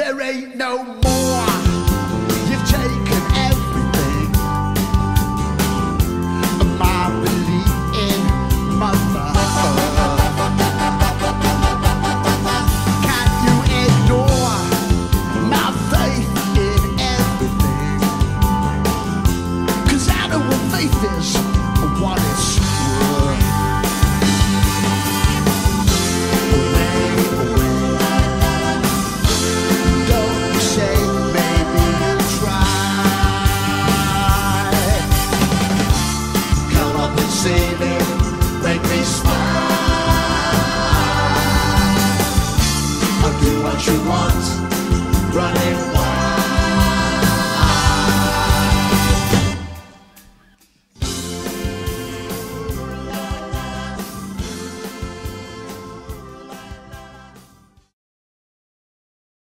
There ain't no more. make me smile. I'll do what you want, running.